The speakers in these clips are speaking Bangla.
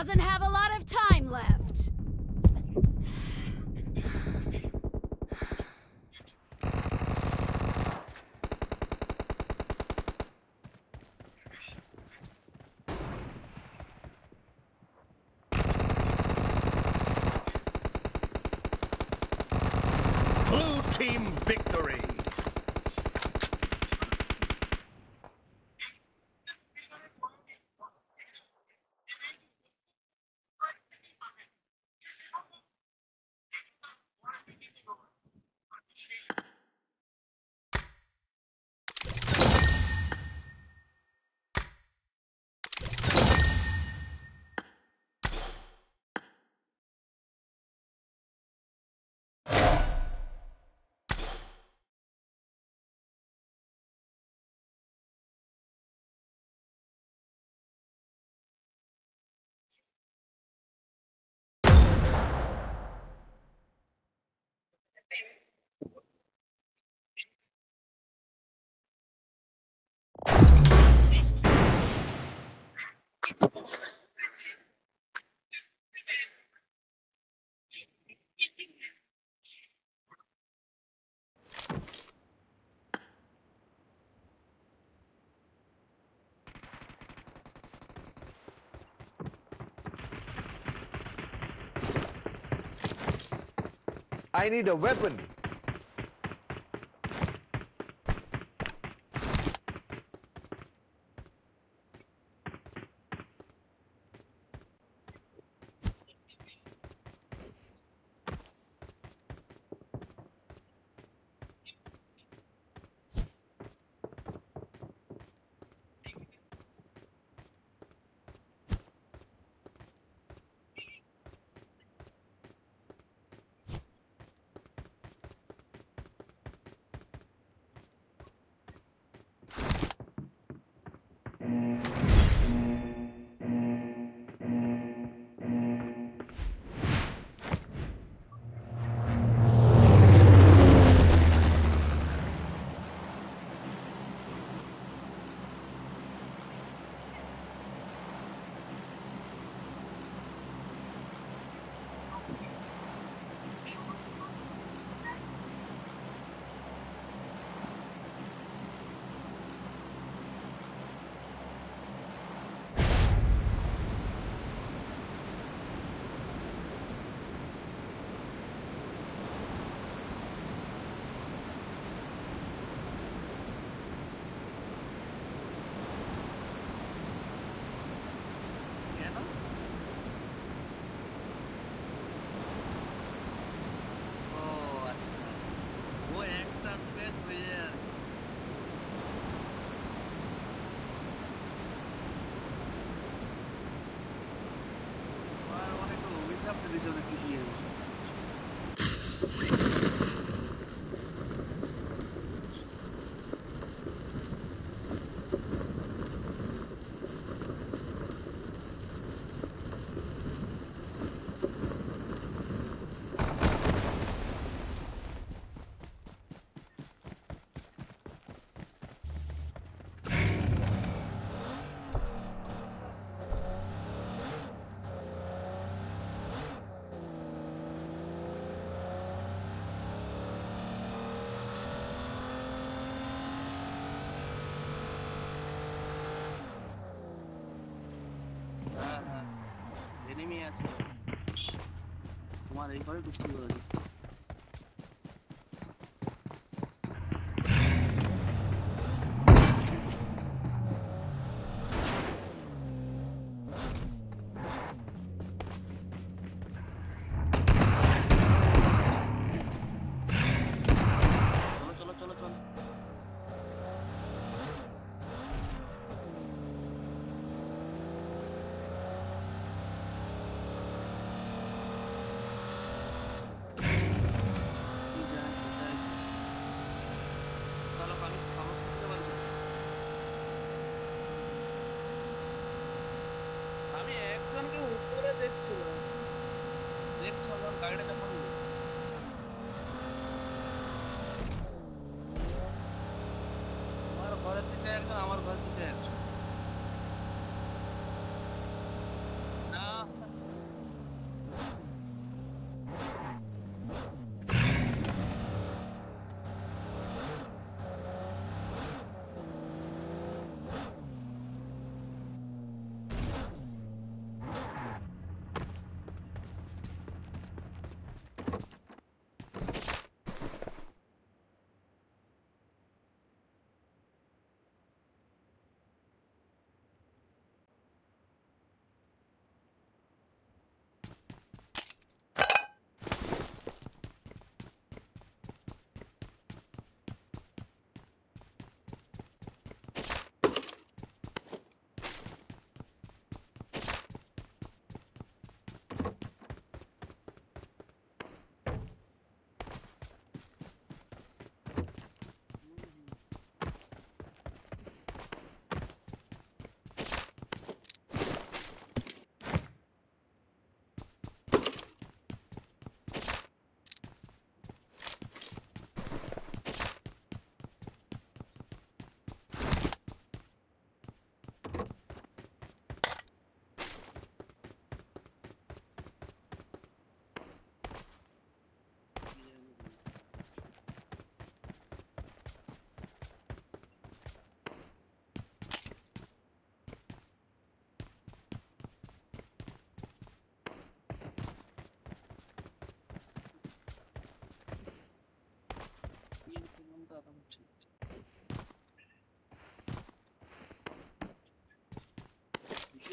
doesn't have a I need a weapon. the Hum. Tomara aí, vai do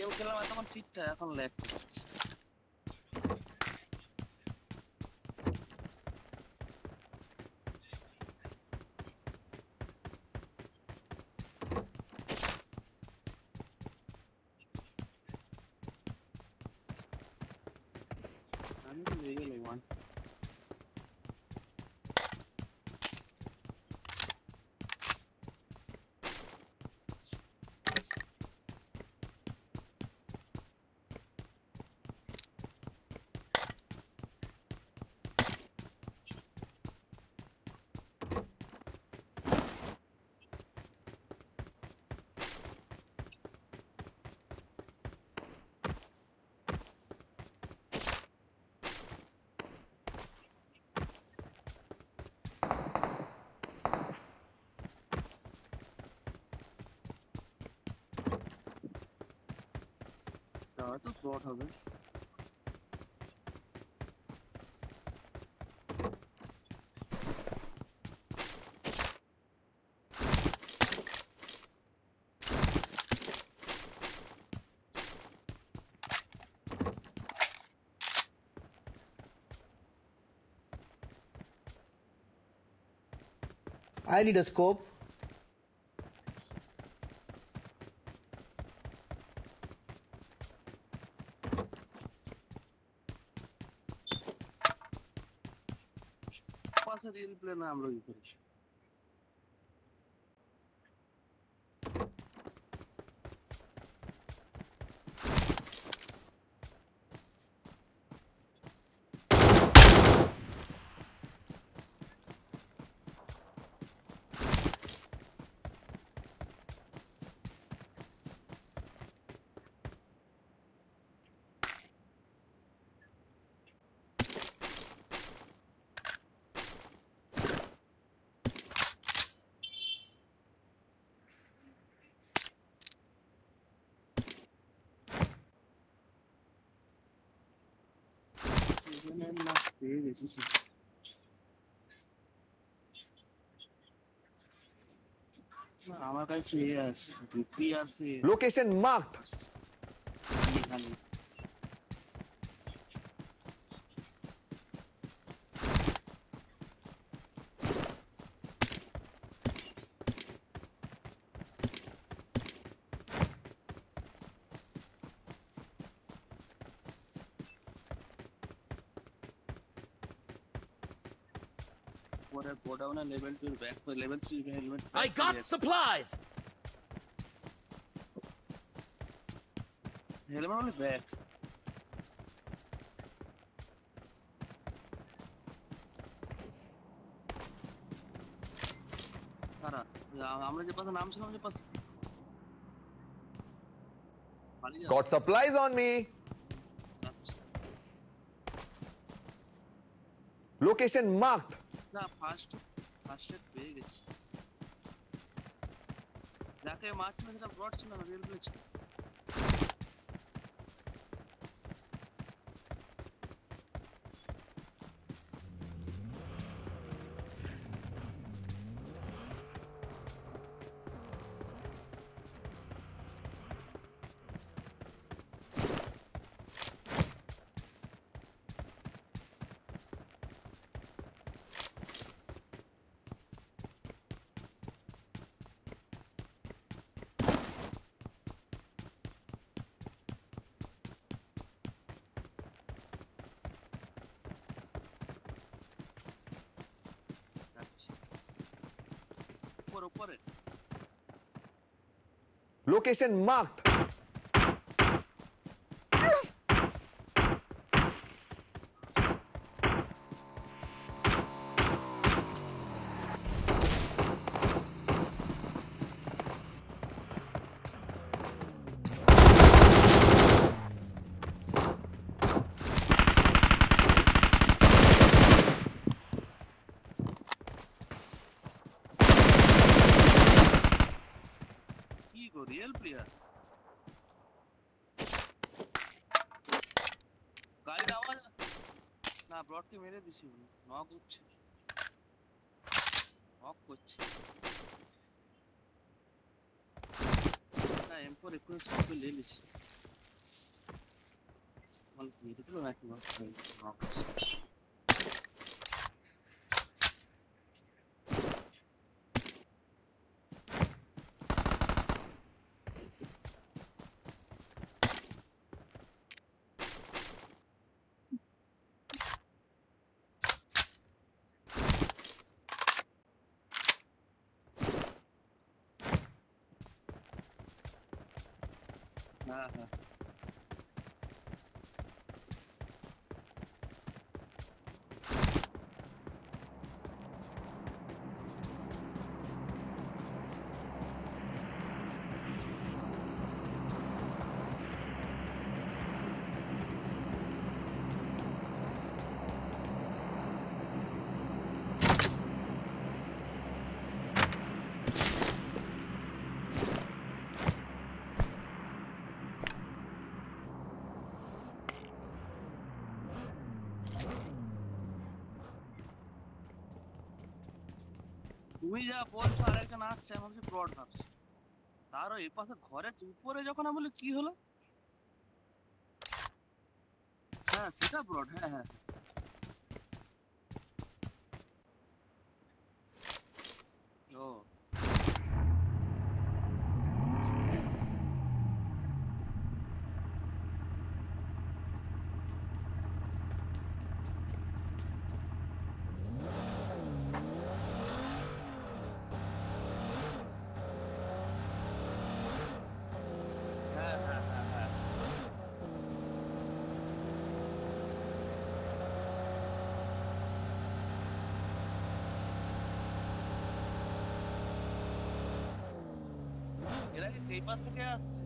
কেউ খেলাম এতক্ষণ ঠিকঠাক এখন ল্যাগ হবে I need a scope. seria ele plenar, Ambrogio Feliz? না পেয়ে গেছি সেটা। না, আমার কাছে এ আছে পরে গোডাউনে level two back level three helmet I got supplies! Helmet মানে ব্যাক কারা আ- আমরা যে পাশে নামছিলাম যে পাশে পালিয়ে যাও। Got supplies on me. আচ্ছা Location marked. না ফার্স্ট ফার্স্ট এড পেয়ে গেছি যাকে মারছিল সেটা ব্রড ছিল না real play Location marked. Gidip mi belki bakmayın. Uh-huh. হচ্ছে হ্যাঁ হ্যাঁ তুমি যা বলছো আরেকজন আসছে আমি ভাবছি ব্রড ভাবছি তারও এই পাশে ঘরের উপরে যখন আমি বলি কি হলো হ্যাঁ সেটা ব্রড হ্যাঁ হ্যাঁ এরা কি সেই পাশ থেকে আসছে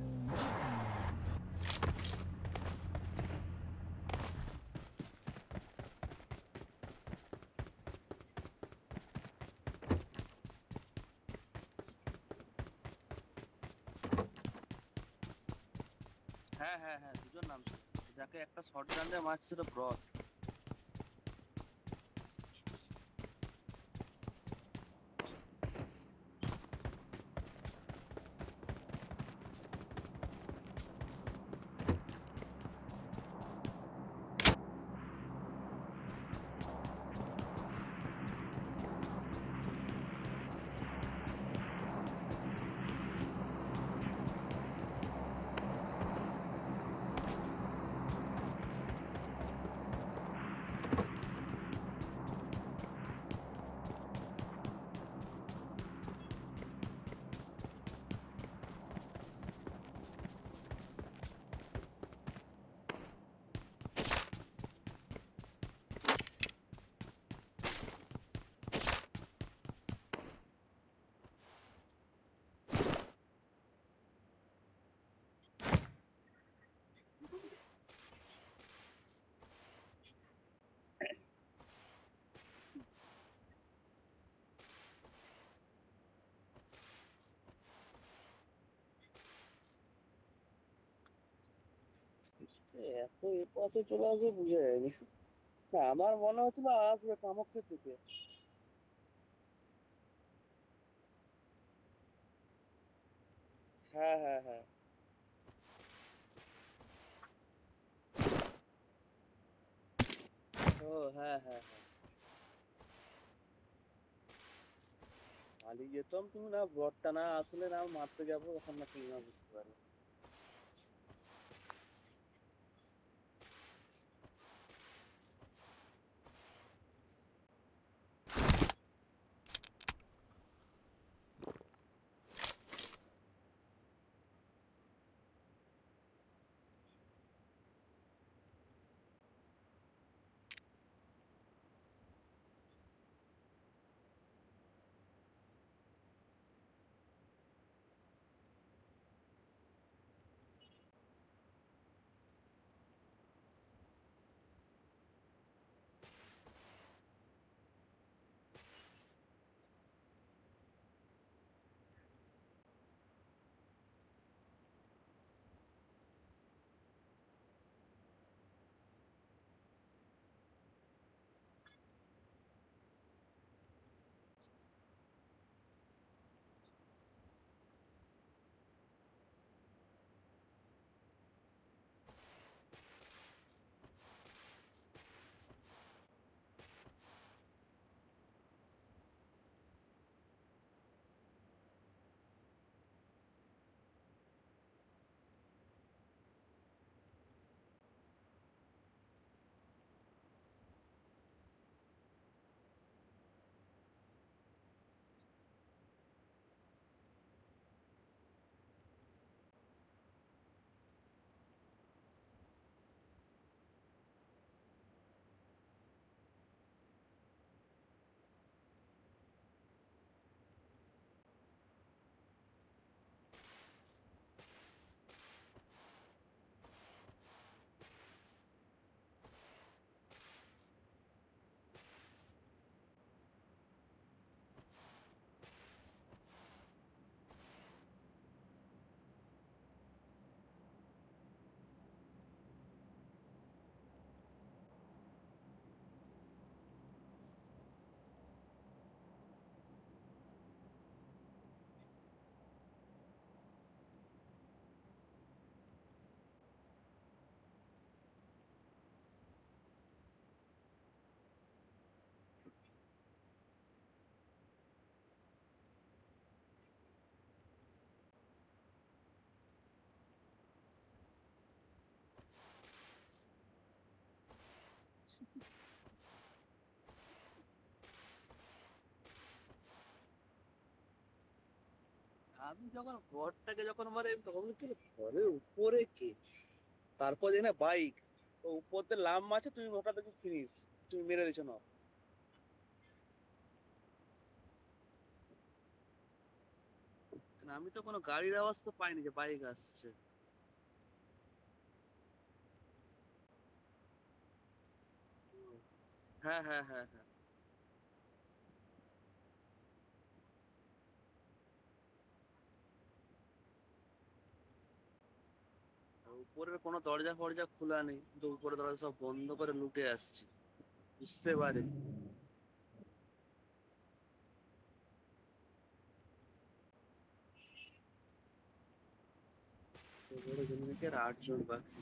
হ্যাঁ হ্যাঁ হ্যাঁ দুজন নামছে যাকে একটা শর্ট গান দিয়ে মারছিল ব্রড পথে চলে আসবে, বুঝে যায়নি। হ্যাঁ আমার মনে হচ্ছিল আসবে কামক্সের দিকে হ্যাঁ হ্যাঁ হ্যাঁ। ও হ্যাঁ হ্যাঁ হ্যাঁ। পালিয়ে যেতাম, তুমি না ভরটা না আসলে না মারতে যাব তখন না তুমি না আমি যখন ঘরটাকে যখন মারে তখন ঘরের উপরে কে? তারপর দেখি বাইক ও উপর দিয়ে লাম মারছে তুমি ওটা দেখে ফিনিশ, তুমি মেরে দিছো না, আমি তো কোনো গাড়ির আওয়াজ তো পাইনি যে বাইক আসছে। হ্যাঁ হ্যাঁ হ্যাঁ হ্যাঁ। উপরের কোনো দরজা ফরজা খোলা নেই, কিন্তু উপরে দরজা সব বন্ধ করে লুটে আসছি। বুঝতে পারে। আটজন বাকি।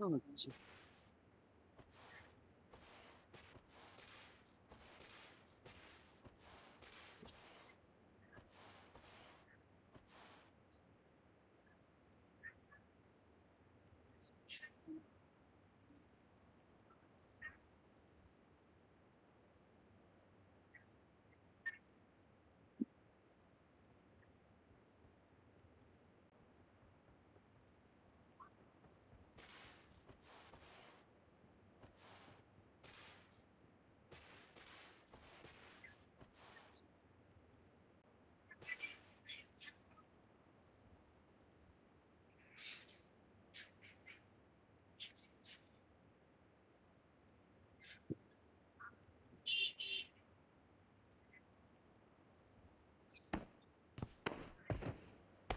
正的东西。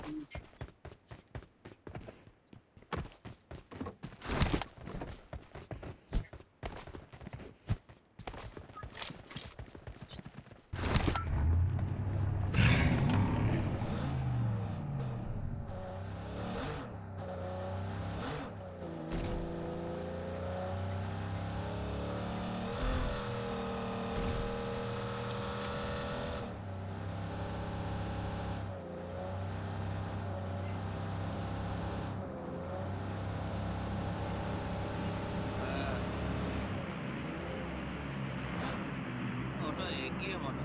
easy. clima, ¿no?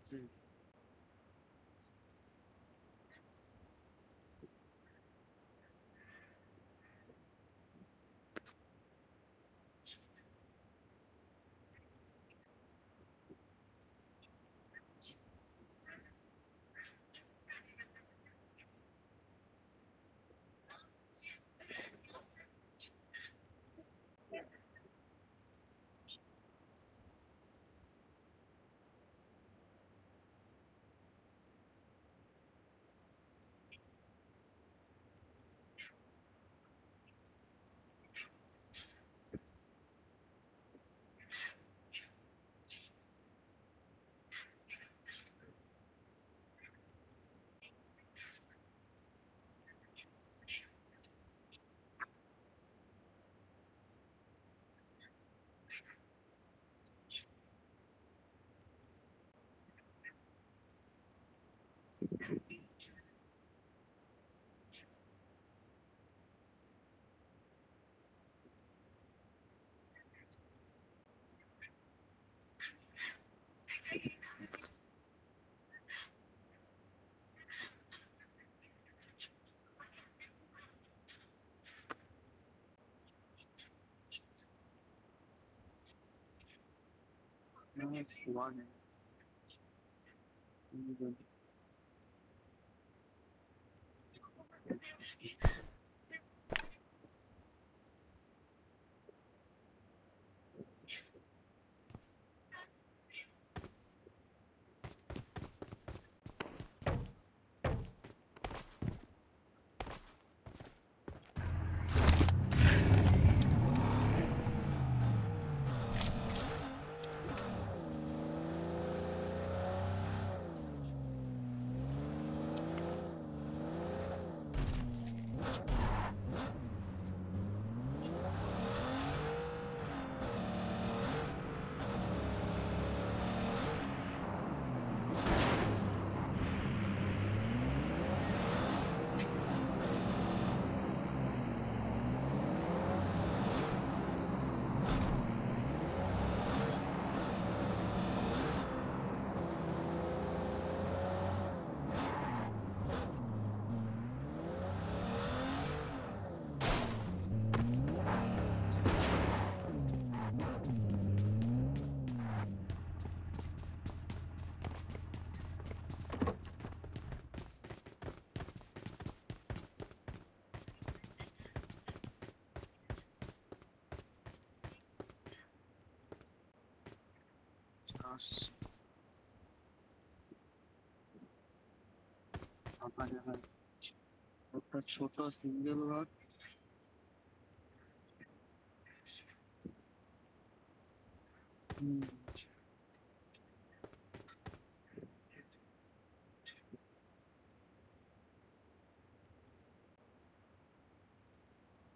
Sí. Вместе, ладно. Не var. Antalya'da hatta çota single var. Hmm.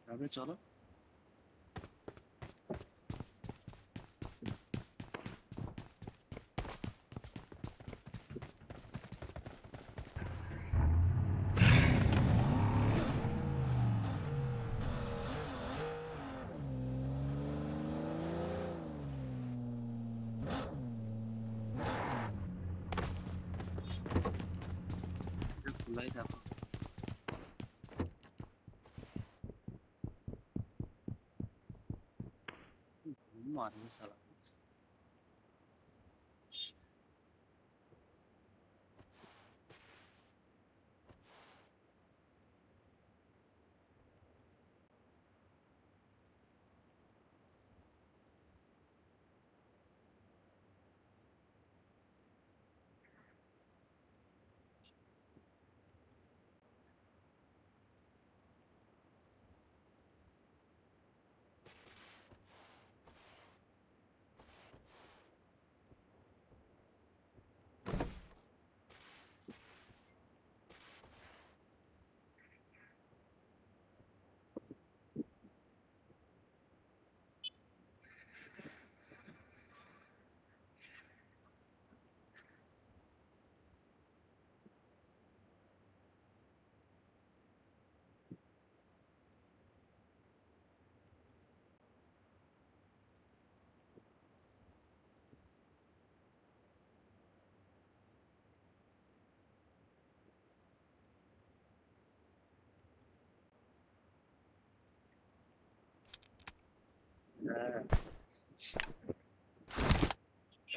Ya be çalın. 冷死了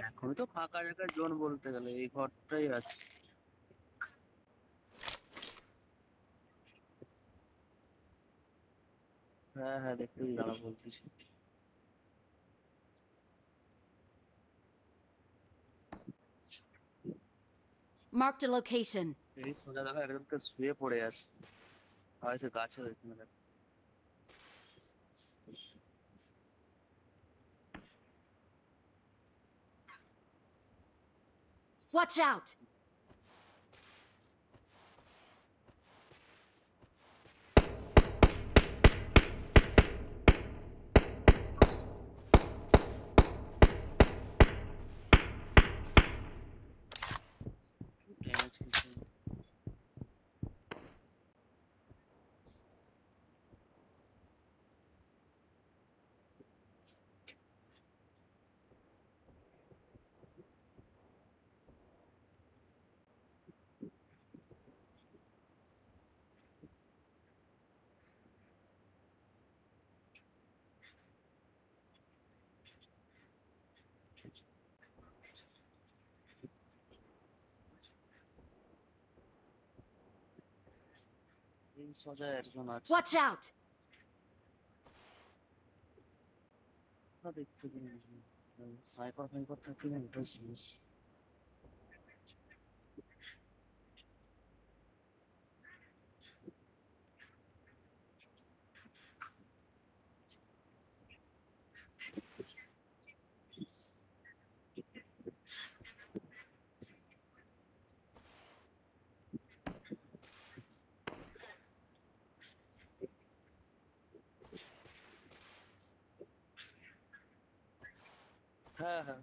এখন তো ফাঁকা জায়গায় জোন বলতে গেলে এই ঘরটাই আছে। হ্যাঁ হ্যাঁ দেখতেই দাঁড়া বলতেছি। Marked a location. এই সোজা দেখা শুয়ে পড়ে আছে। হয়তো গাছের ওইখানে দেখ Watch out! Watch out! সাইপার ফাইপার থাকলে এটাই সমস্যা হ্যাঁ হ্যাঁ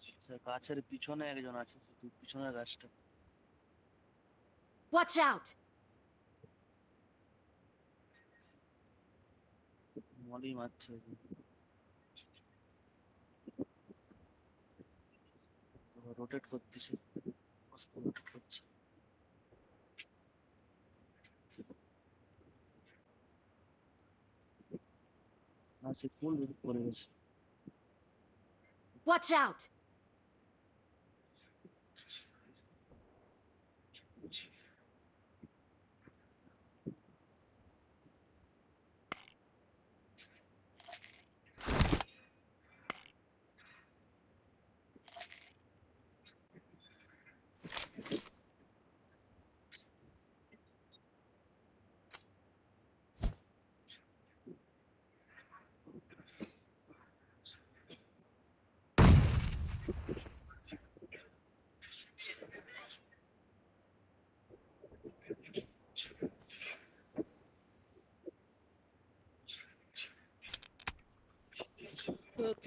সে গাছের পিছনে একজন আছে শুধু পিছনের গাছটা। Watch out! মলি মারছে রোটেট করতেছে। রোটেট করছে। না সে ফুল করে গেছে। Watch out!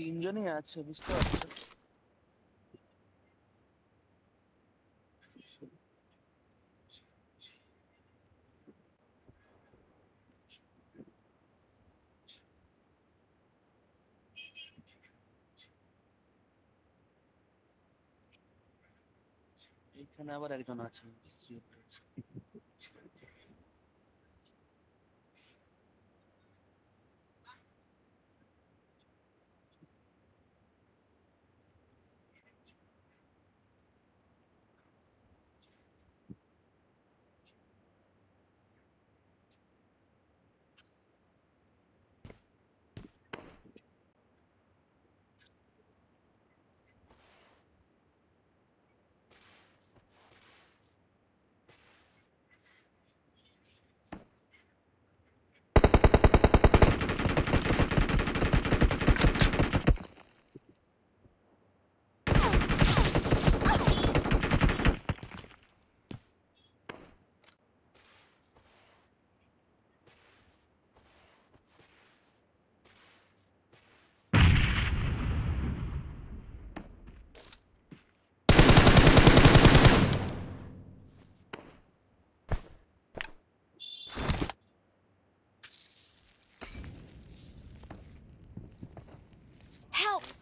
তিনজনই আছে বুঝতে পারছো এইখানে আবার একজন আছে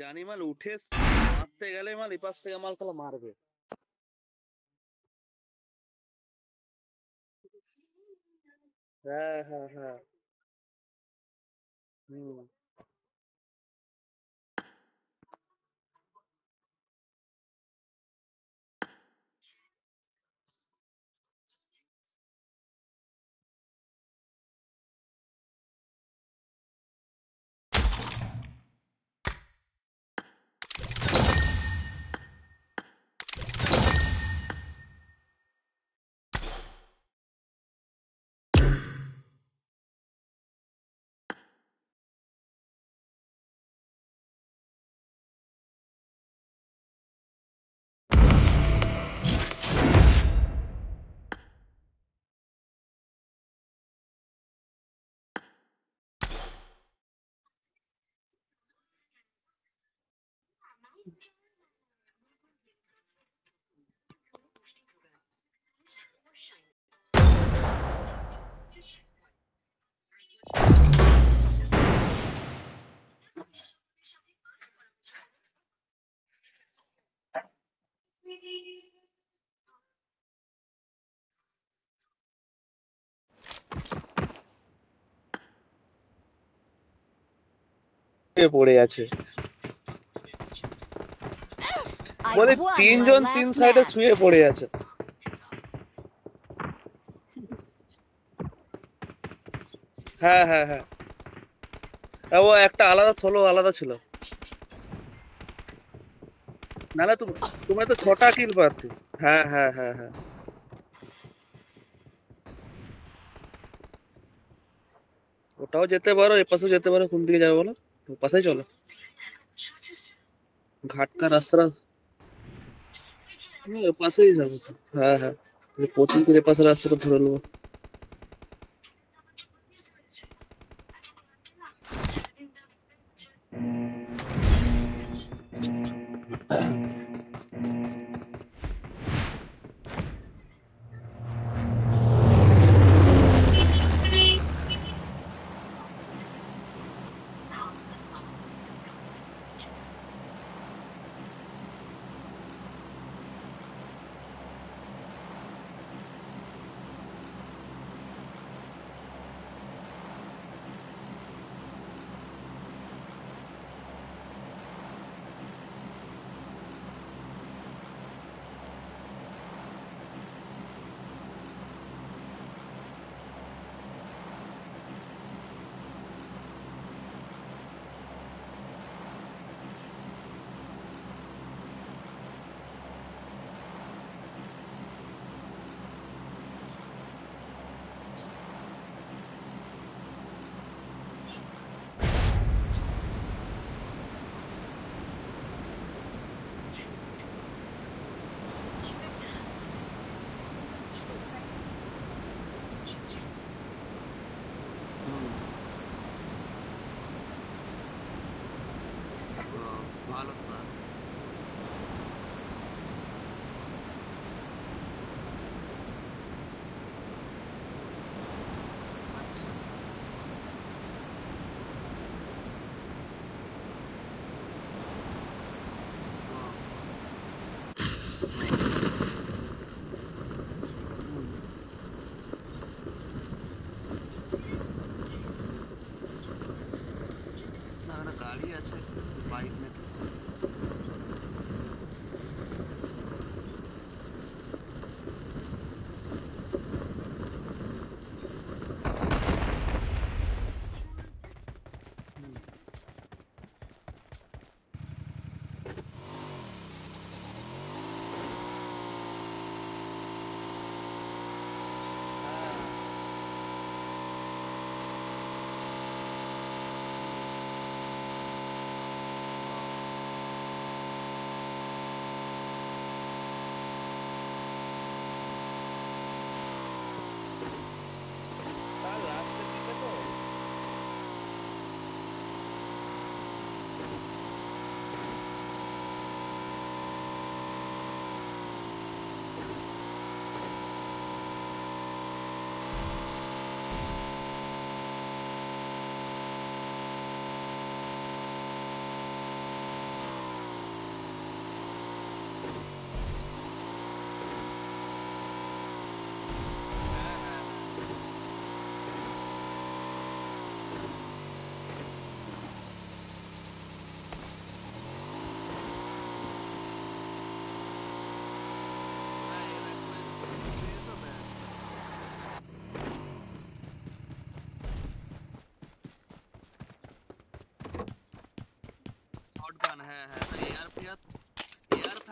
জানি মাল উঠে মারতে গেলে মাল এপাশ থেকে মাল খেলা মারবে। পড়ে আছে? my তিনজন তিন সাইডে শুয়ে পড়ে আছে। হ্যাঁ হ্যাঁ হ্যাঁ হ্যাঁ, ও একটা আলাদা থলো আলাদা ছিল। নাহলে তুমি তোমরা তো ছটা কিল পারতে হ্যাঁ হ্যাঁ হ্যাঁ হ্যাঁ ওটাও যেতে পারো এপাশেও যেতে পারো কোন দিকে যাবে বলো পাশেই চলো ঘাটকা রাস্তা হ্যাঁ পাশেই যাবো তো। হ্যাঁ হ্যাঁ প্রথম করে পাশে রাস্তাটা ধরে নেবো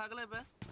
पागल है बस।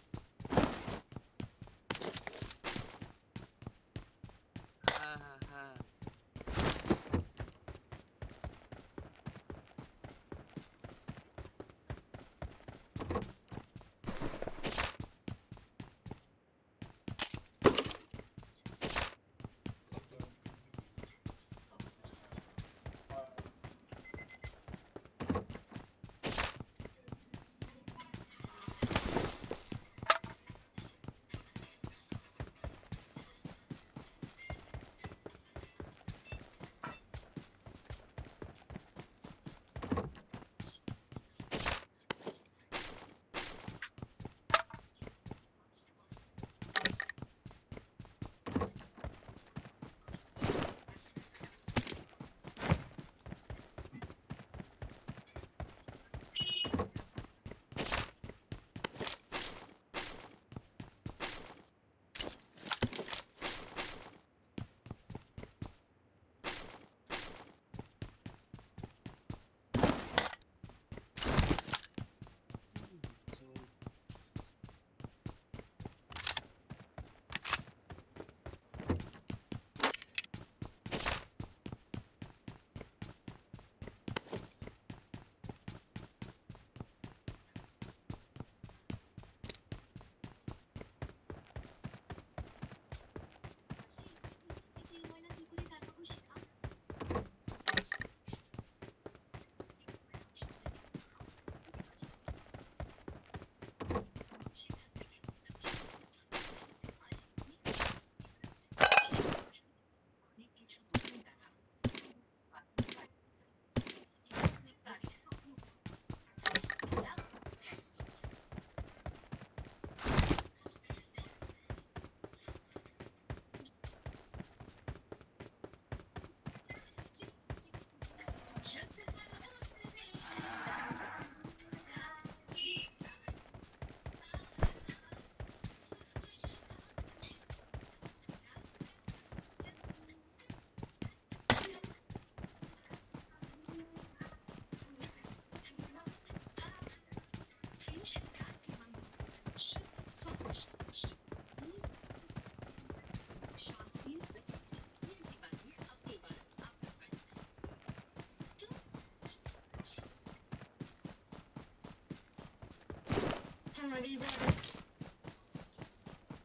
Somebody there.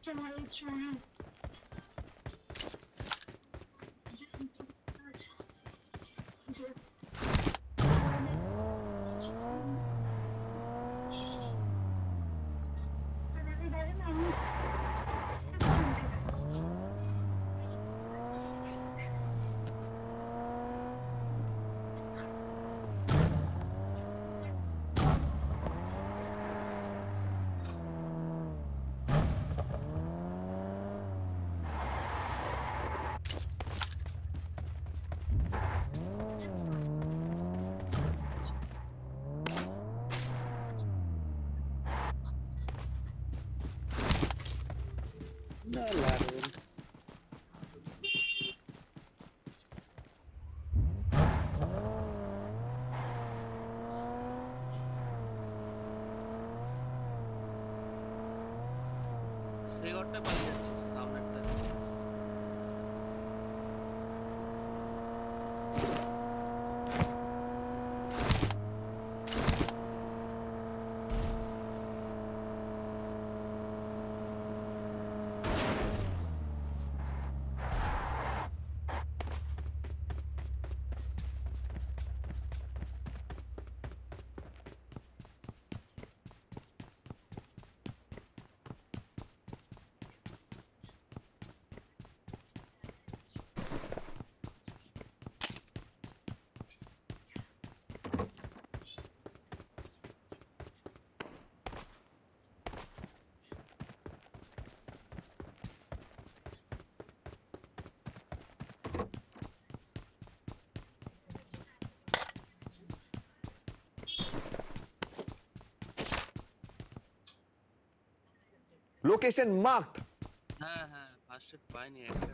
Somebody, someone. Location marked. হ্যাঁ হ্যাঁ ফার্স্ট এড পাইনি একটা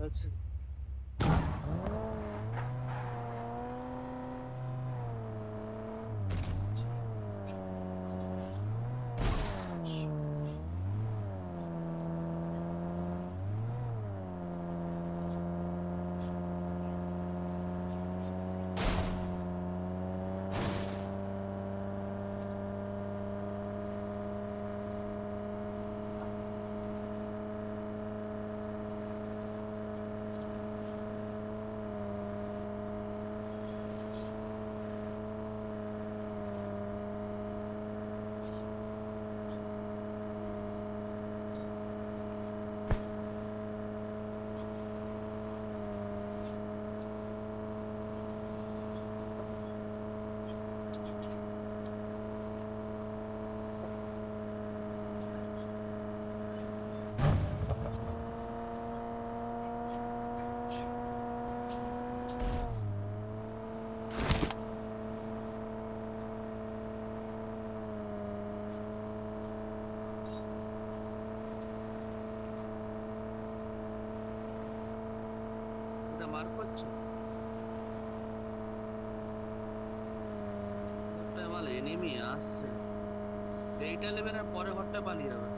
那次 আসছে। এইটা নেবেন আর পরে ঘরটা পালিয়ে যাবে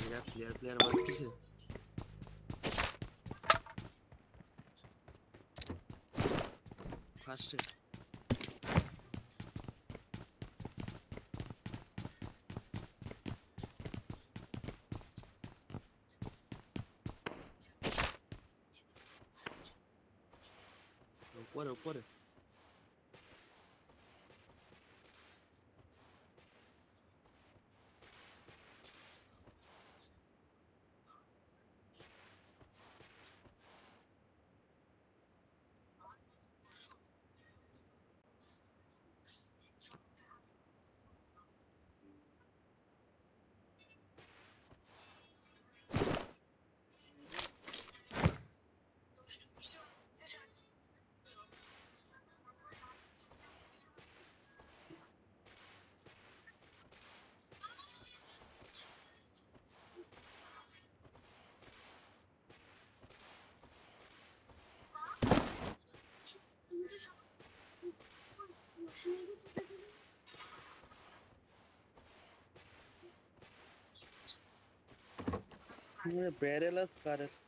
मेरा प्लेयर प्लेयर मत किसे फ़र्स्ट ऊपर ऊपर Paralyzed, Paralyzed.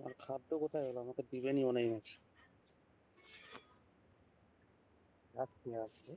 আমার খাদ্য কোথায় হলো? আমাকে দিবেনি মনে হয় আজকে। আসবে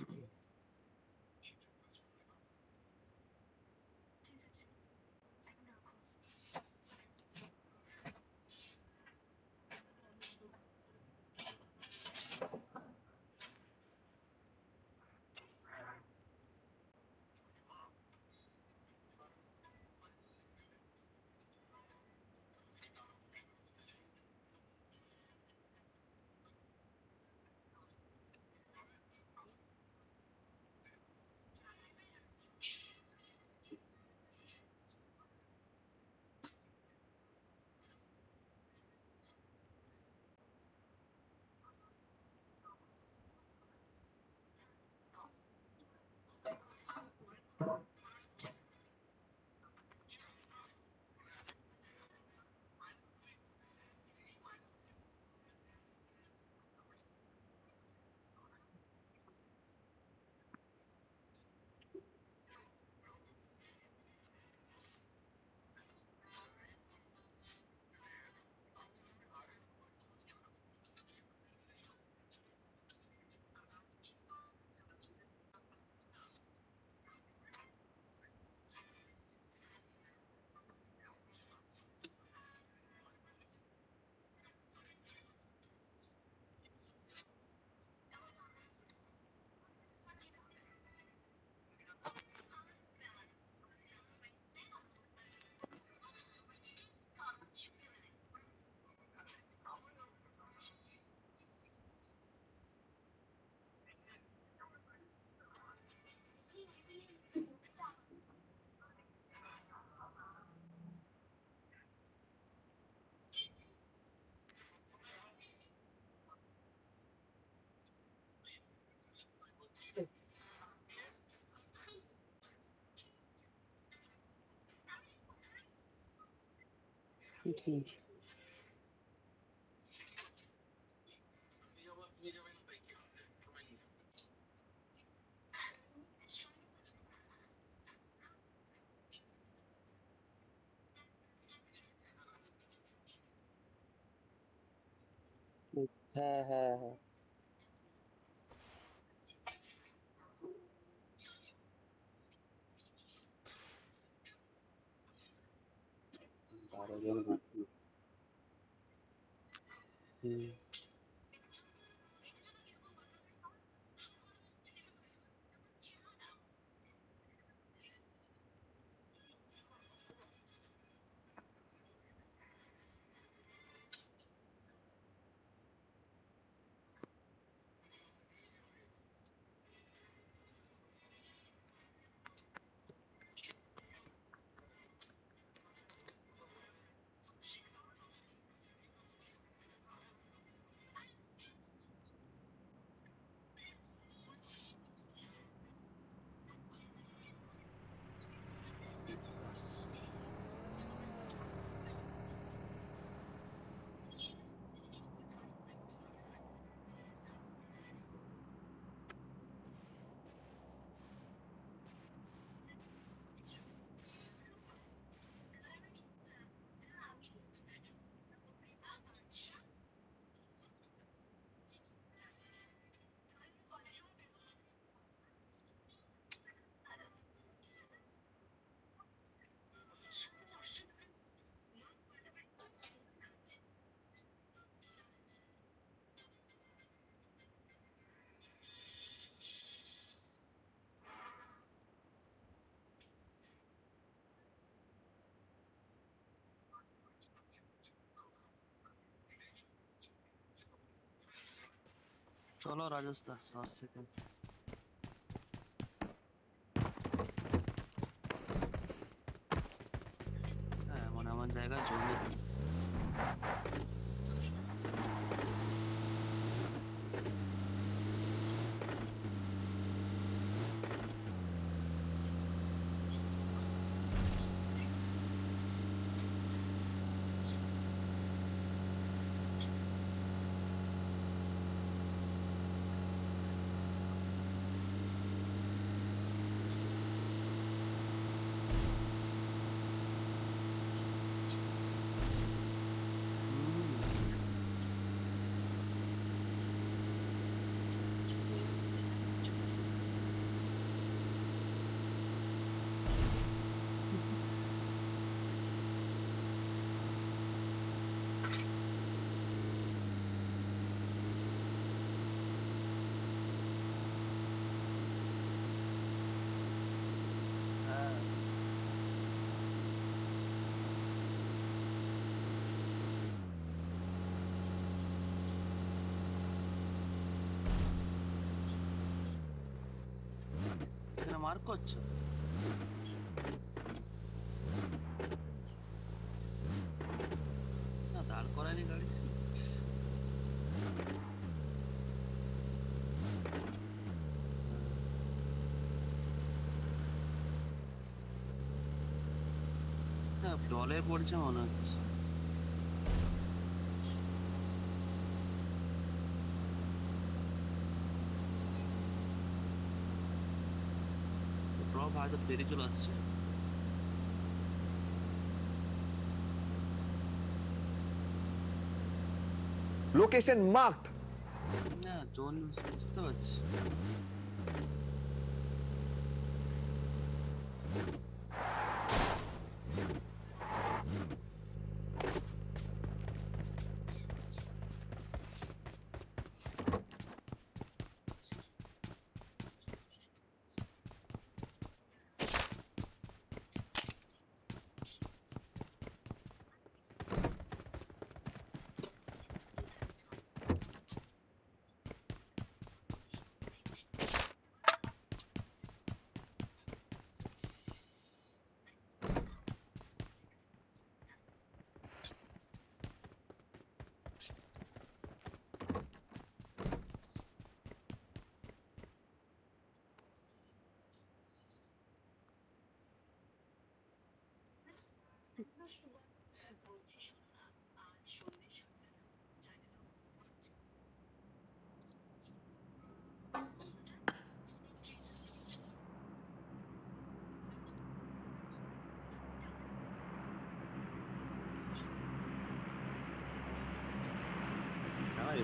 Yes হ্যাঁ হ্যাঁ হ্যাঁ चलो राजस्थान মার্ক করছ না। দাঁড় করায়নি গাড়ি। হ্যাঁ জলে পড়ছে মনে হচ্ছে। 내리돌았어요. Location marked. 야, 돈 스타워치.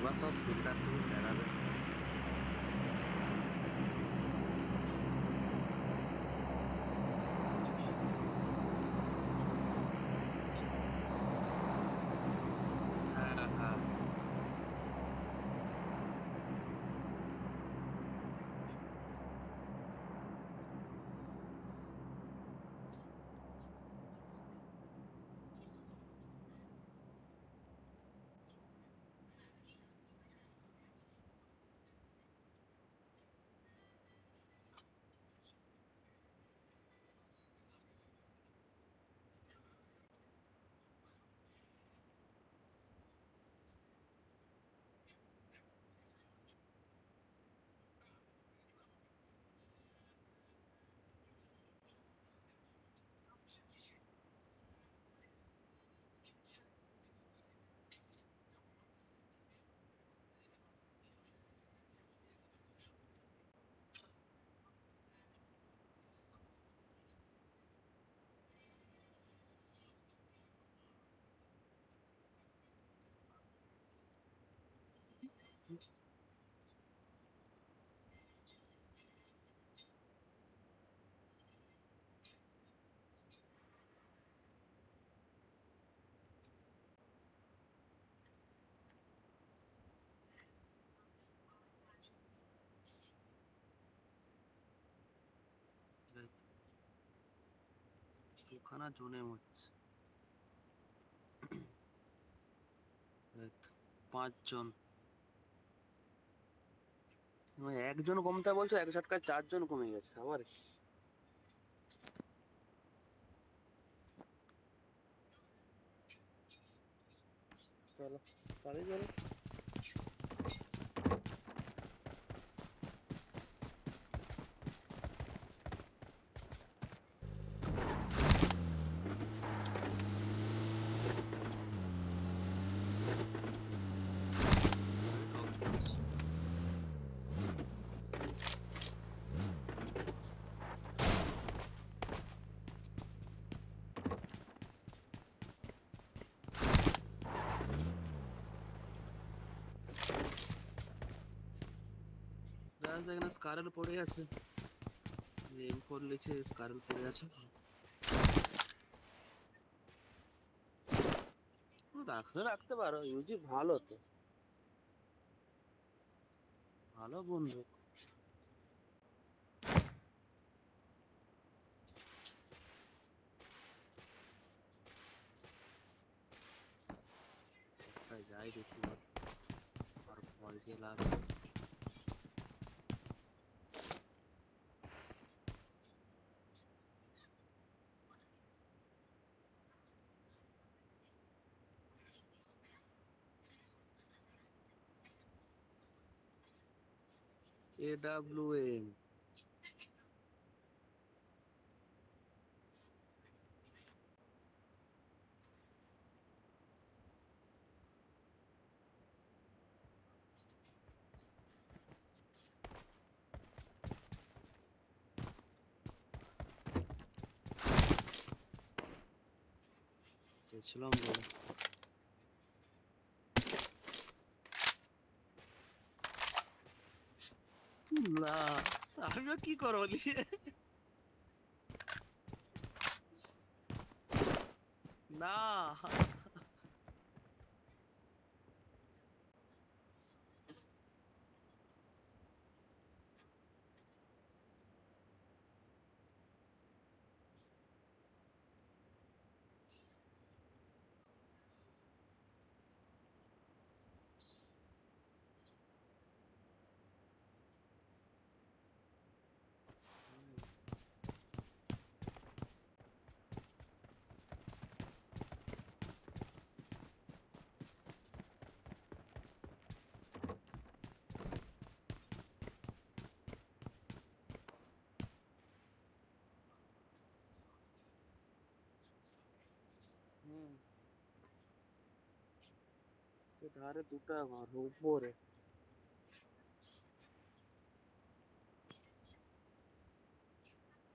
informação sobre দুখানা জোনে হচ্ছে এই তো, পাঁচজন মানে একজন কমতে বলছো এক ঝটকায় চারজন কমে গেছে আবার? চলো তাহলে চলো জাস্ট এখানে স্কারেল পড়ে আছে। এম ফোর লিখে স্কারেল পড়ে আছে। রাখতে রাখতে পারো ইউজি ভালো তো। ভালো বন্ধু। AWM. Okay, shalom. না আমিও কি করবো নিয়ে না ধারে দুটা ঘর, উপরে।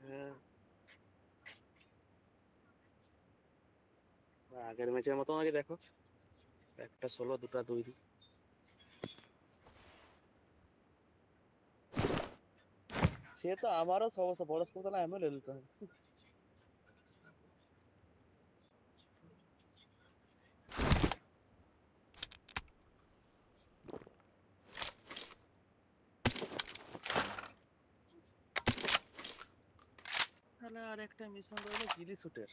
হ্যাঁ। আগের ম্যাচের মতো আগে দেখো। একটা ষোলো, দুটা দুই। দিন সে তো আমারও সমস্যা বড় স্কোর তাহলে আমিও লেলতে হয়। একটা মিশন রইল গিলি শুটের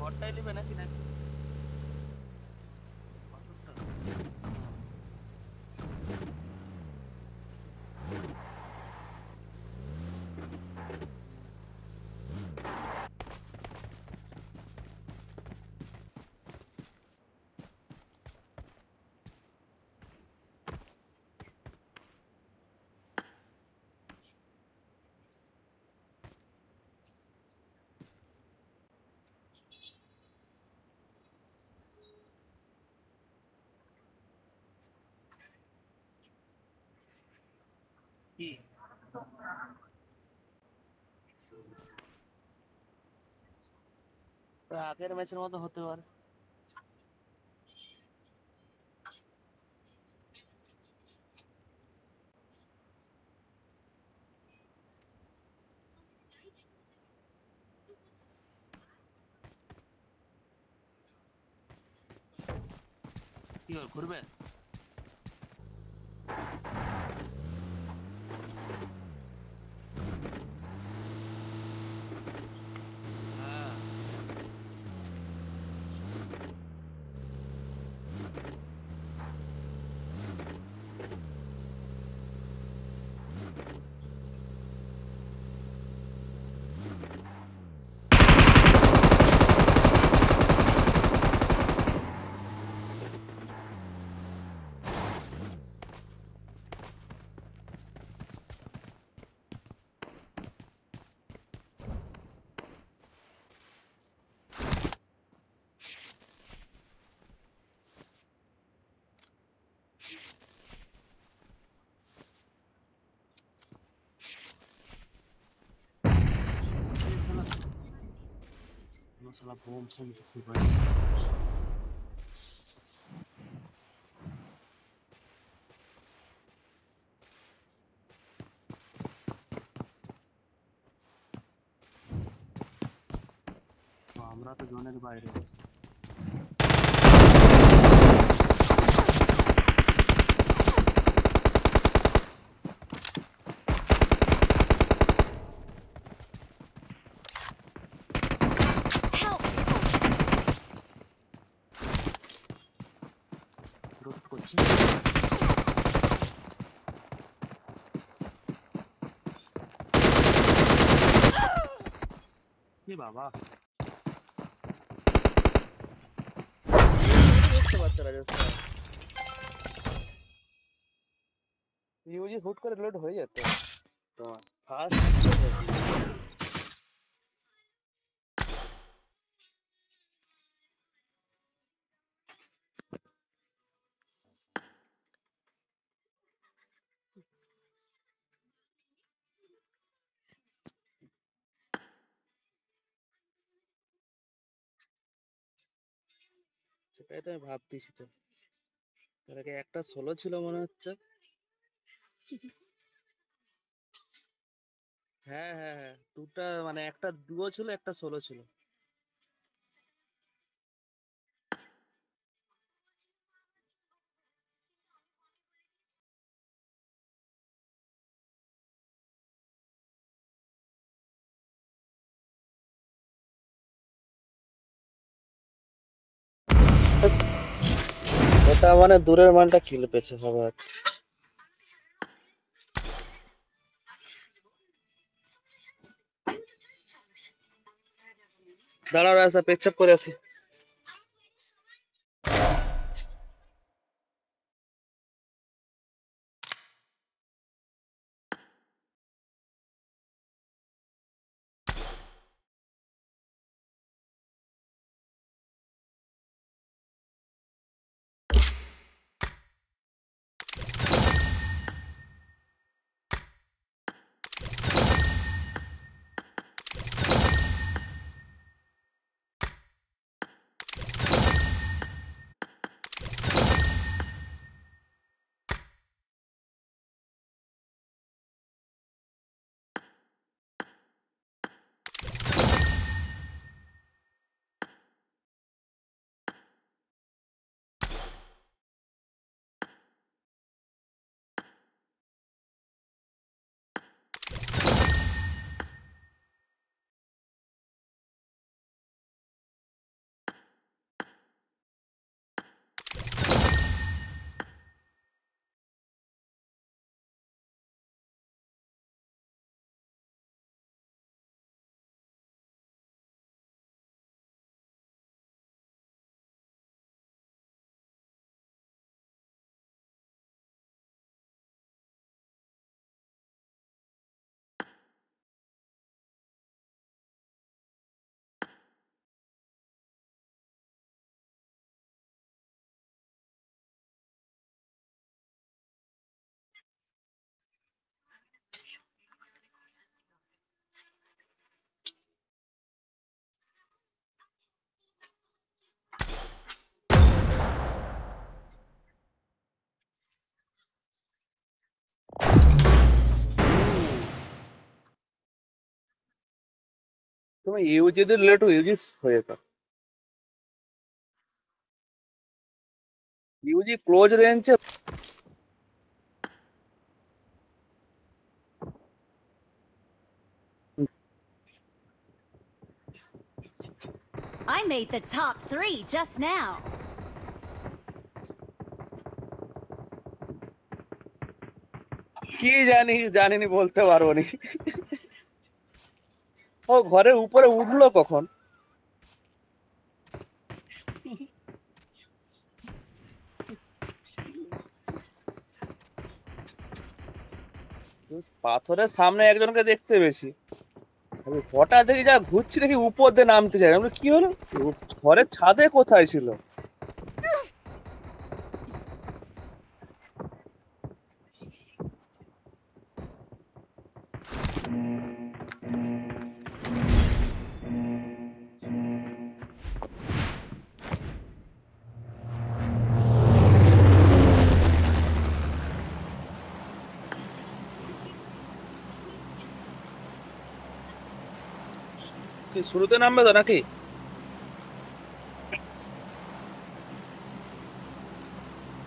ঘরটাই নেবে নাকি? কি? আগের ম্যাচের মতো হতে পারে। কি ঘুরবে साला बम से निकल भाई हमरा तो जोने के बाहर বাবা দেখতে পাচ্ছে রাজস্থান ইউজি হুট করে লোড হয়ে যেত তোমার ফার্স্ট সেটাই তো আমি ভাবতেছি তো। তার আগে একটা সোলো ছিল মনে হচ্ছে। হ্যাঁ হ্যাঁ হ্যাঁ দুটা মানে একটা দুও ছিল, একটা সোলো ছিল। এটা মানে দূরের মালটা কিল পেয়েছে সবার দাঁড়াও রাস্তা পেচ্ছাপ করে আসি। तो ये उचित रिलेट यूजी होएगा यूजी क्लोज रेंज है। I made the top three just now. की जानी जानी नहीं बोलते बारो ও ঘরের উপরে উঠল কখন? পাথরের সামনে একজনকে দেখতে বেশি। হঠাৎ দেখি যা ঘুরছি দেখি উপর দিয়ে নামতে চাই কি হলো? ঘরের ছাদে কোথায় ছিল? শুরুতে নামবে তো নাকি?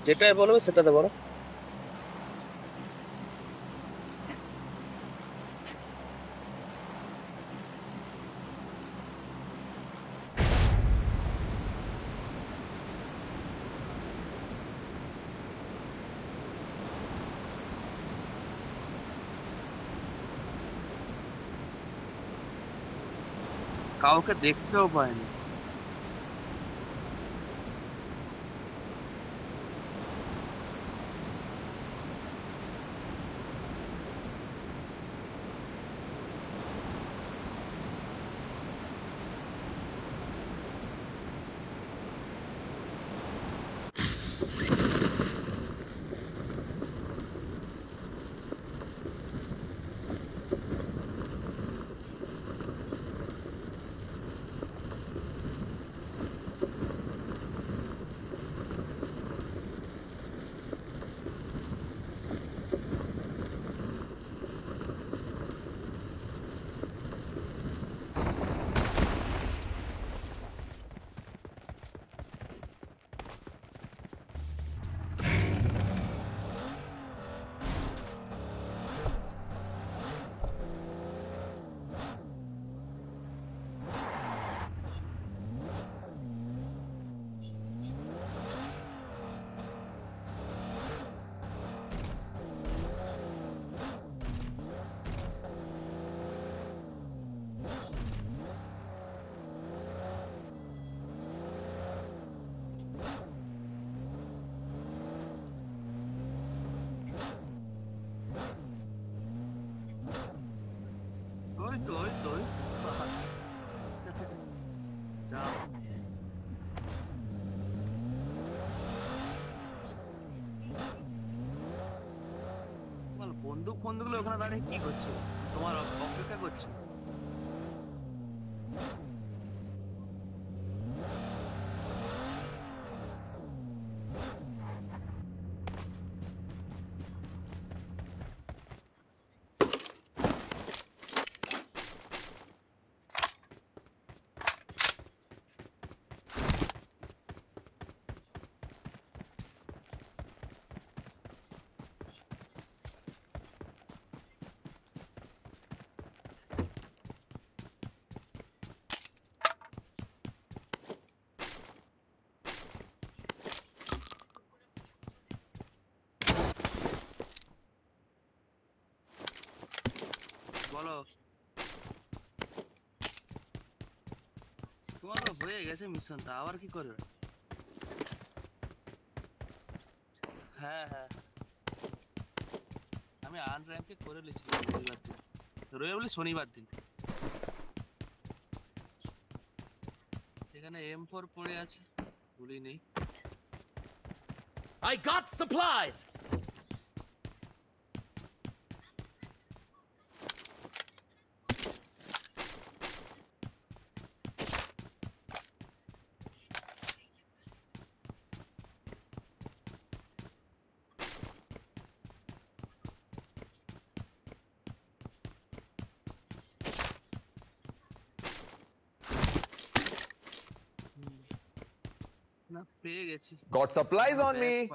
যেটাই বলবে সেটাতে বলো। होकर देखते हो भाई। বলো তোমার তো হয়ে গেছে মিশনটা আবার কি করবে হ্যাঁ হ্যাঁ আমি আন র্যাঙ্কে করে নিয়েছিলাম রবিবার দিন রবিবার বলে শনিবার দিন এখানে এম ফোর পড়ে আছে গুলি নেই I got supplies! Got supplies on me.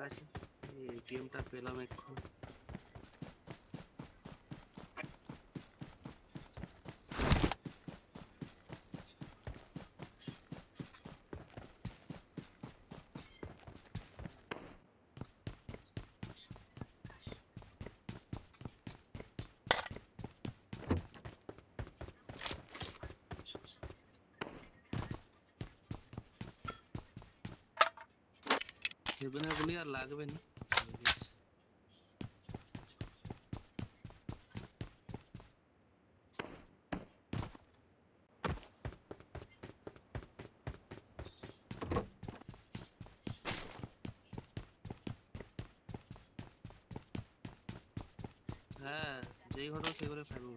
ঠিক আছে এটিএমটা পেলাম একটু সেভেনের গুলি আর লাগবে না হ্যাঁ যেই ঘটনা সেই করে ফেলবো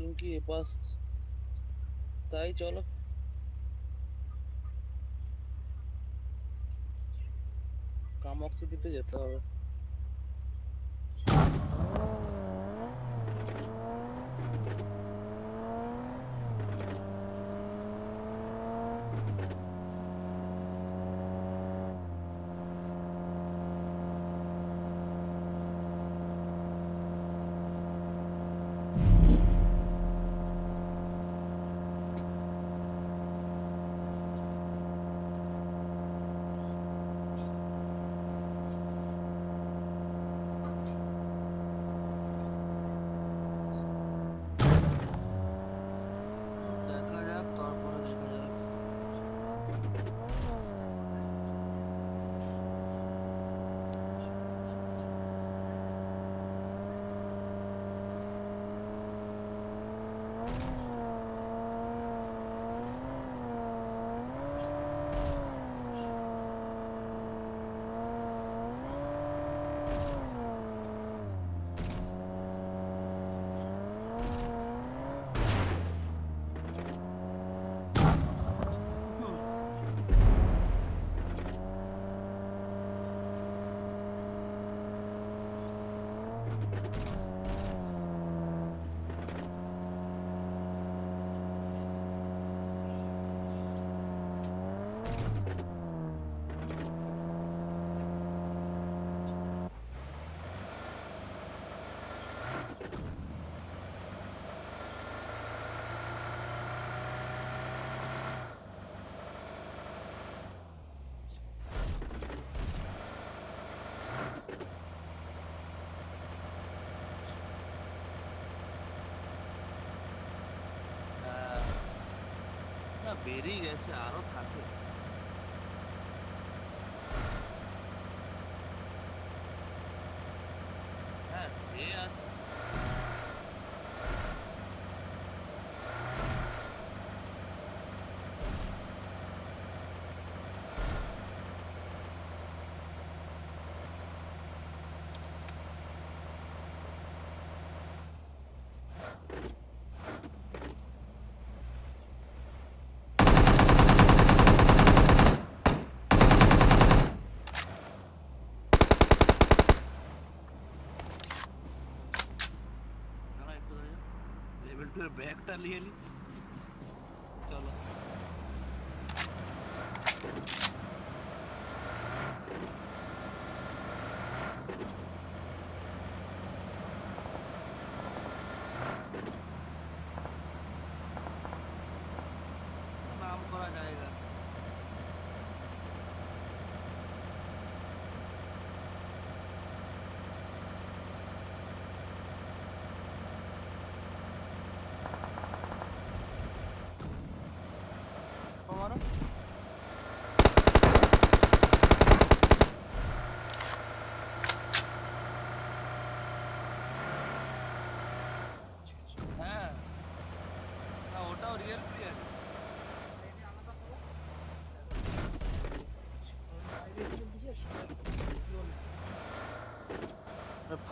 পাশে কোচিং কি এ পাস তাই চলো কামক্সি দিতে যেতে হবে বেরিয়ে গেছে আরও earlier.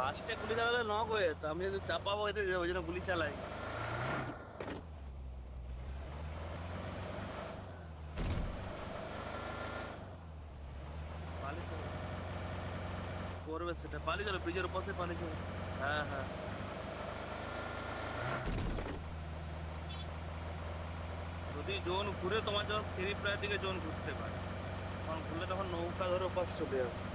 ফার্স্টে গুলি চালালে নক হয়ে যেত। আমি যদি চাপাবো, এতে ওই জন্য গুলি চালাই। করবে সেটা। পালিয়ে চলো ব্রিজের পাশে পালিয়ে চলো। হ্যাঁ হ্যাঁ। যদি জোন ঘুরে তোমার যখন ফেরি প্রায় দিকে জোন ঘুরতে পারে। তখন ঘুরলে তখন নৌকা ধরে ওপাশ চলে যাবে।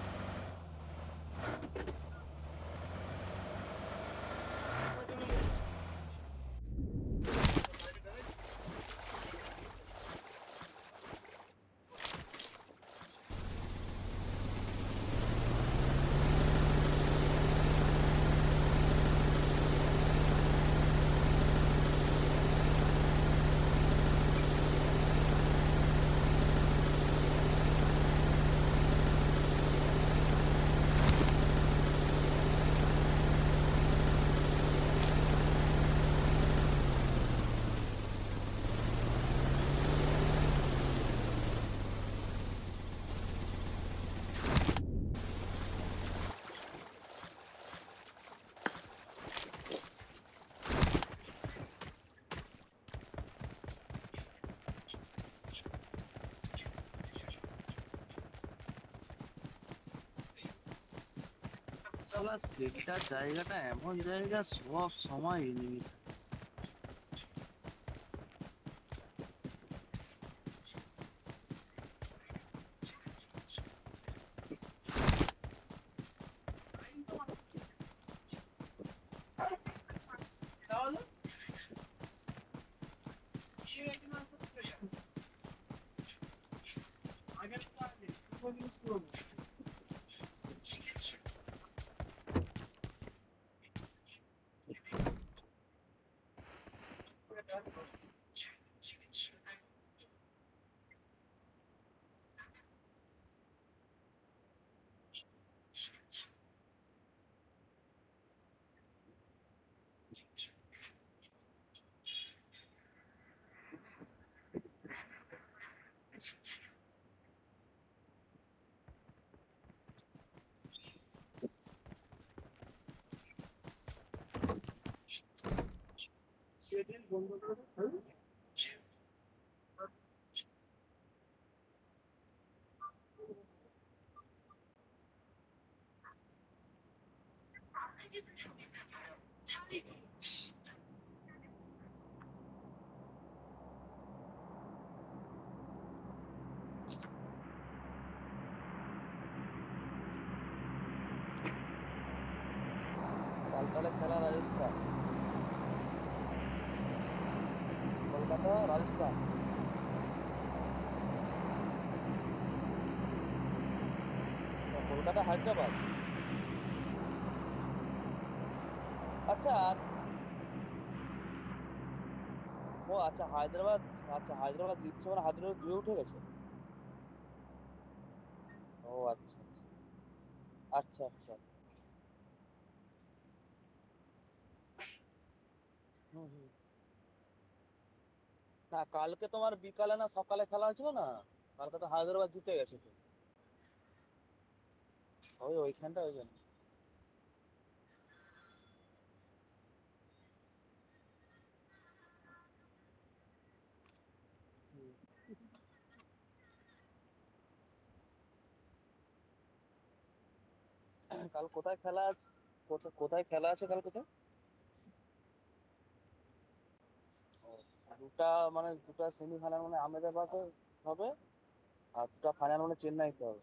শালা সেটার জায়গাটা এমন জায়গা সব সময় এনিমি 원본으로 응? না, হায়দ্রাবাদ। আচ্ছা ও আচ্ছা হায়দ্রাবাদ আচ্ছা হায়দ্রাবাদ জিতছে মানে হায়দ্রাবাদ দুয়ে উঠে গেছে? ও আচ্ছা আচ্ছা। আচ্ছা আচ্ছা। হুম হুম। না কালকে তোমার বিকালে না সকালে খেলা হয়েছিল না? কালকে তো হায়দ্রাবাদ জিতে গেছে তো। ওই ওইখানটা ওই জন্য। কাল কোথায় খেলা আছে কোথায় খেলা আছে কাল কোথায়? দুটা মানে দুটা সেমিফাইনাল মানে আহমেদাবাদে হবে আর দুটা ফাইনাল মানে চেন্নাইতে হবে।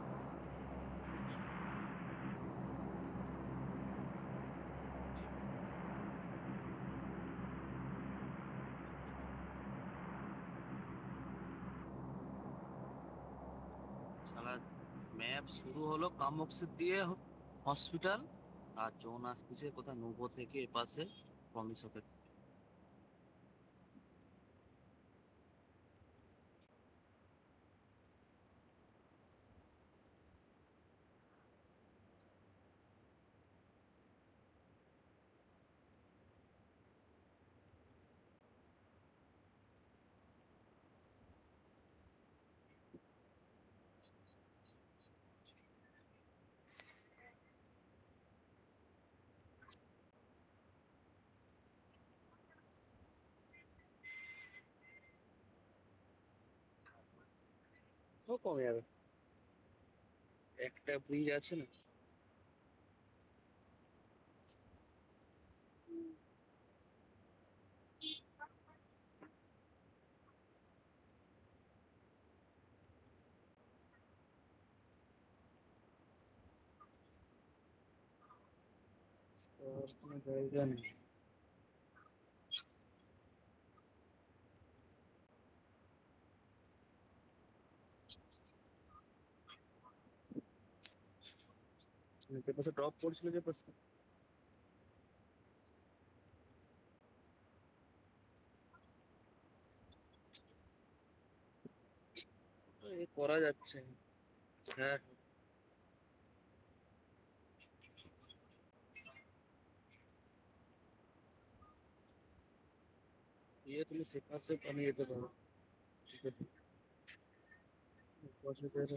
সালা ম্যাপ শুরু হলো কামক্সে দিয়ে হসপিটাল আর জোন আসতেছে কোথায়? নৌকো থেকে এপাশে প্রমিসকের ও কমে যাবে। একটা ব্রিজ আছে না? জায়গা নেই। যে পাশে ড্রপ পড়ছিল যে পাশে এ করা যাচ্ছে হ্যাঁ ये তুমি সেখান से বানিয়ে যেতে পারো ঠিক আছে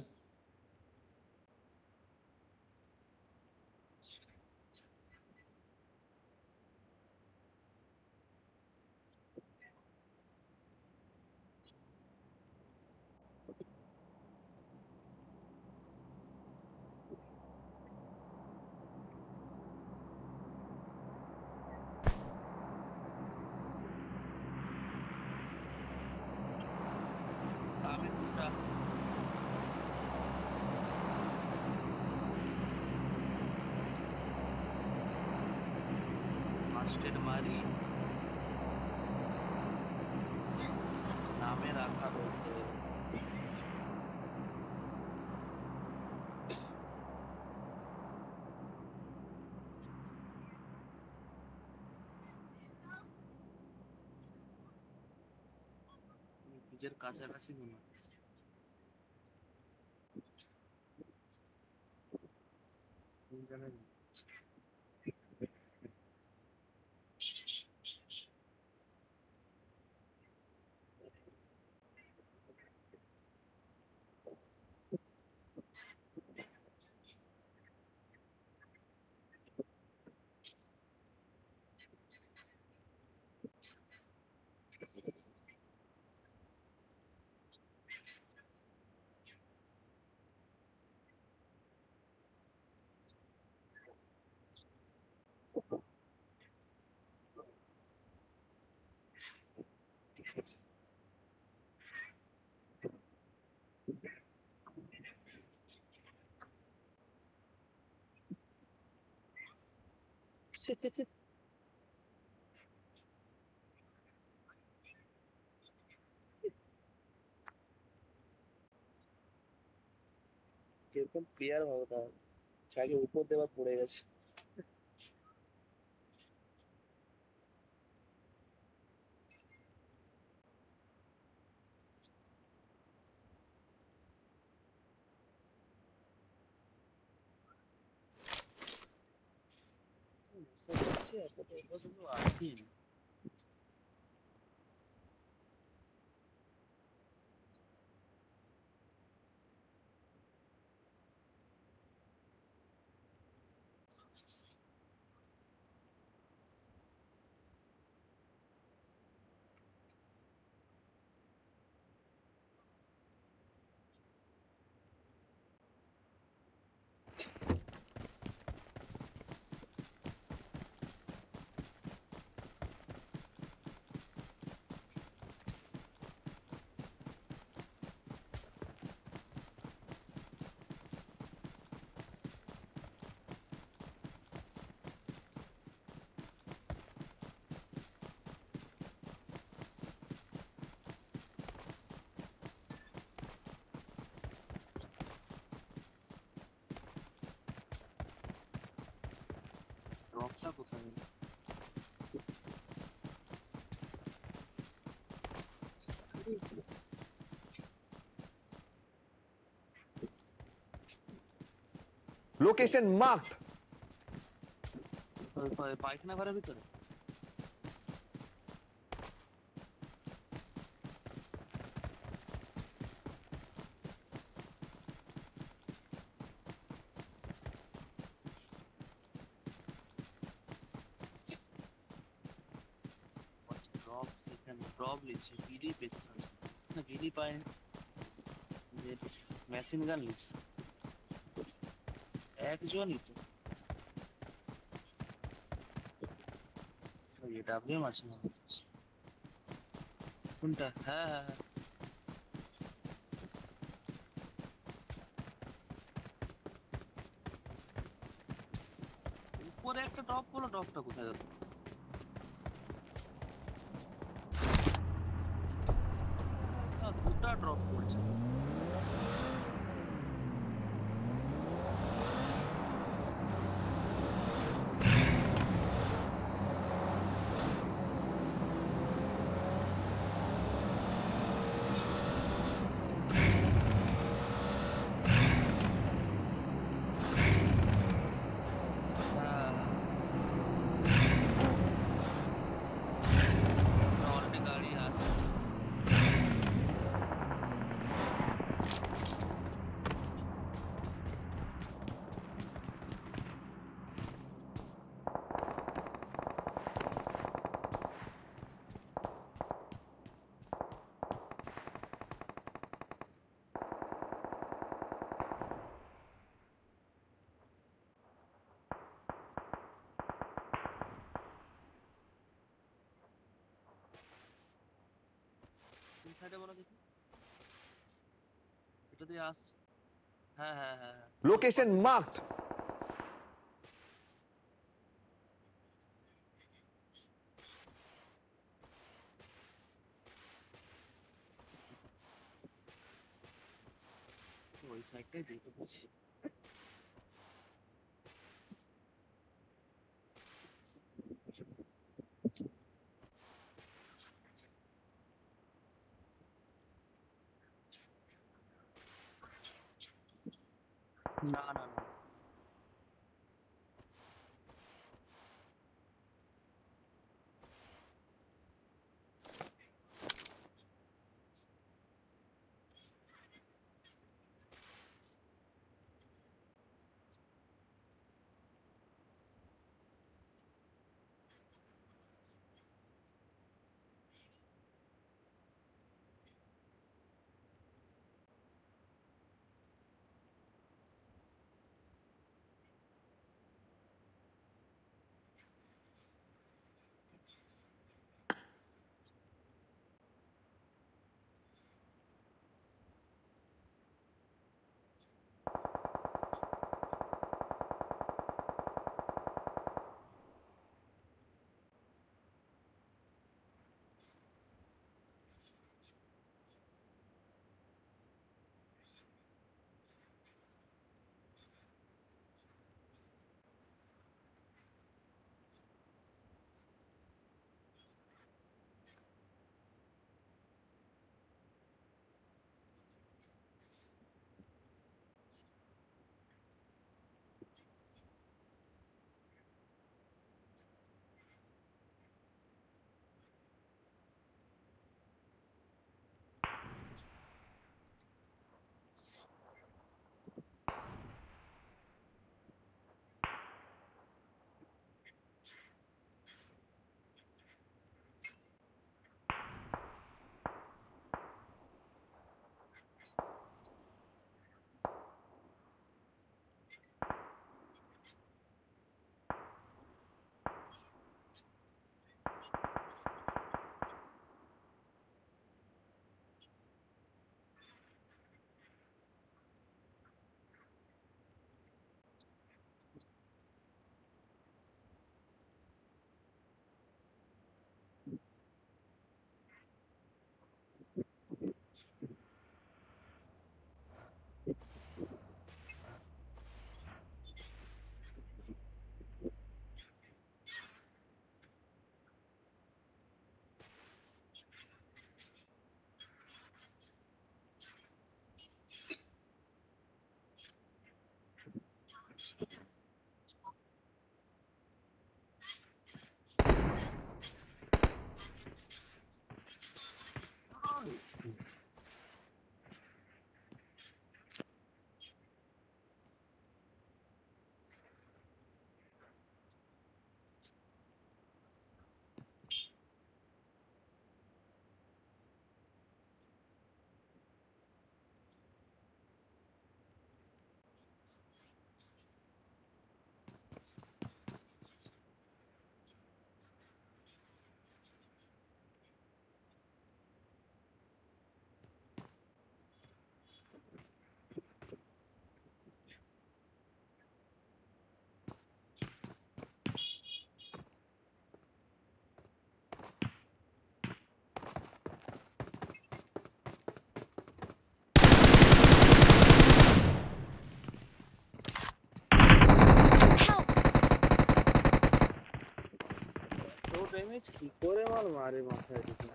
casa era sin. Thank you. কীরকম প্লেয়ার ভাবো তাহলে? আগে উপর দেওয়া পড়ে গেছে। 对，我怎么忘记？purple thing. Location marked. Bike ना करा भी करें মেশিন গান নিচ্ছে একজনই তো ওই ডাব্লিউ আছে মনে হচ্ছে কোনটা হ্যাঁ হ্যাঁ হ্যাঁ উপরে একটা টপ বলো টপটা কোথায় গেল কোন সাইডে বলো দেখি। এটা দিয়ে আস। হ্যাঁ হ্যাঁ হ্যাঁ হ্যাঁ। ওই সাইডটাই দেখে বলছি কি করে মাল মারে মাথায় দিতে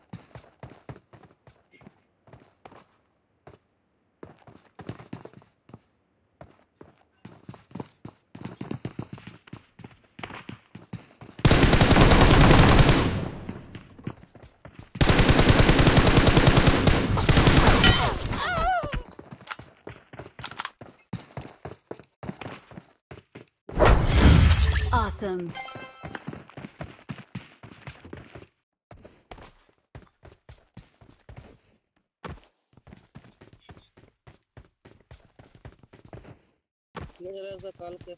Awesome. का काल के